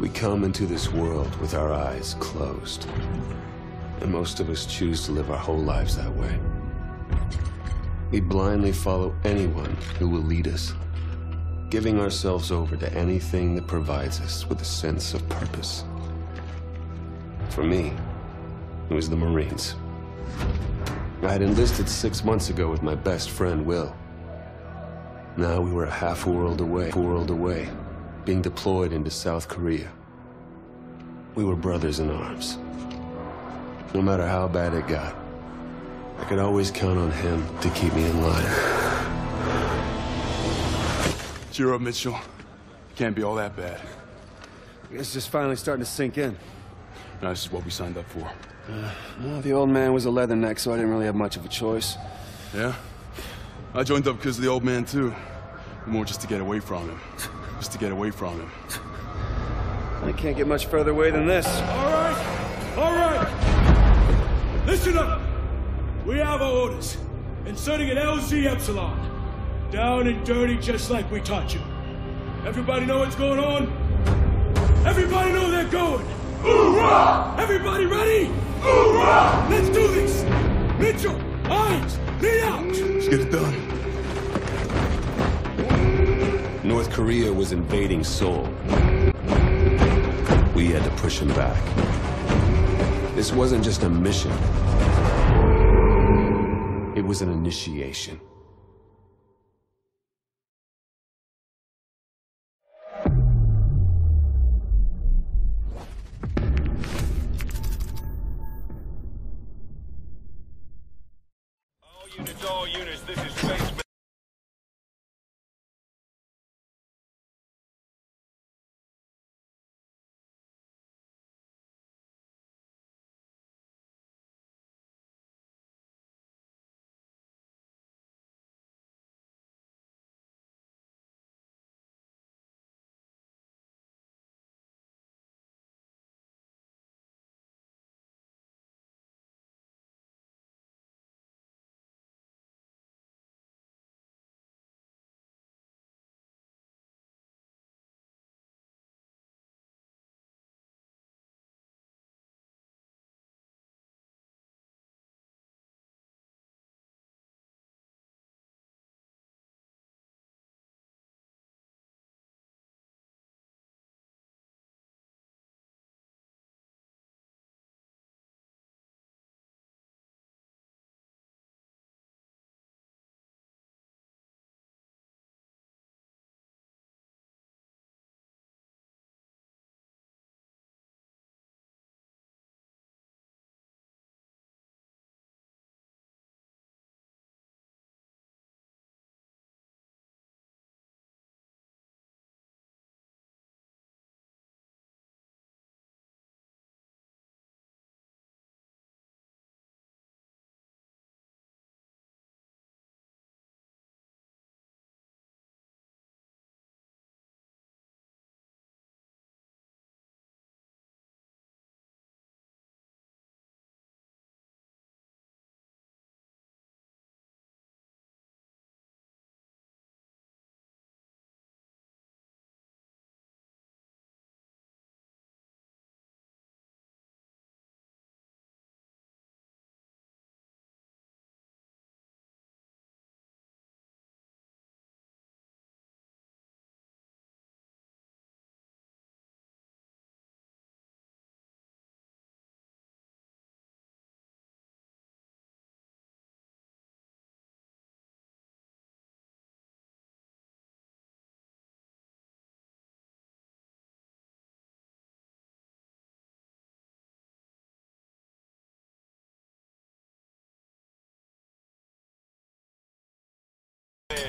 We come into this world with our eyes closed. And most of us choose to live our whole lives that way. We blindly follow anyone who will lead us, giving ourselves over to anything that provides us with a sense of purpose. For me, it was the Marines. I had enlisted six months ago with my best friend, Will. Now we were a half world away, world away, being deployed into South Korea. We were brothers in arms. No matter how bad it got, I could always count on him to keep me in line. Cheer up, Mitchell. It can't be all that bad. It's just finally starting to sink in. Now, this is what we signed up for. Uh, well, the old man was a leatherneck, so I didn't really have much of a choice. Yeah? I joined up because of the old man, too. More just to get away from him. Just to get away from him. I can't get much further away than this. All right, all right. Listen up. We have our orders. Inserting an LZ Epsilon. Down and dirty just like we taught you. Everybody know what's going on? Everybody know they're going. Hoorah! Everybody ready? Hoorah! Let's do this. Mitchell, Hines, lead out. Let's get it done. North Korea was invading Seoul. We had to push him back. This wasn't just a mission. It was an initiation.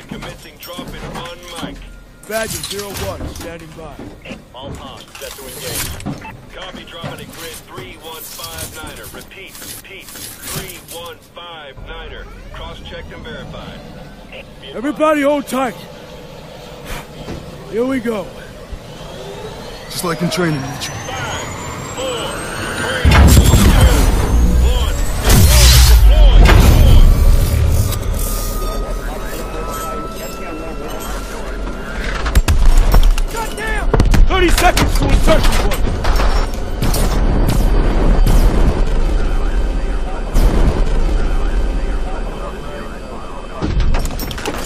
Man commencing drop in one mic. Badger zero one, standing by. All on, set to engage. Copy dropping at grid 3159er. Repeat, repeat, 3159er. Cross-checked and verified. Everybody hold tight. Here we go. Just like in training, Mitchell. Five, four, 30 seconds to insertion point.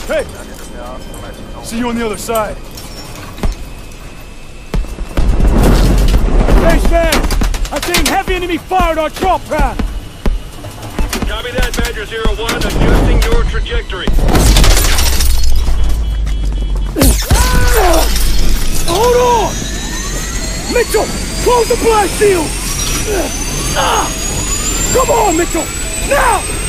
Hey! See you on the other side. Base man! I'm seeing heavy enemy fire on our drop pad! Copy that, Badger Zero One. Adjusting your trajectory. Hold on! Mitchell! Close the blast shield! Ah! Come on, Mitchell! Now!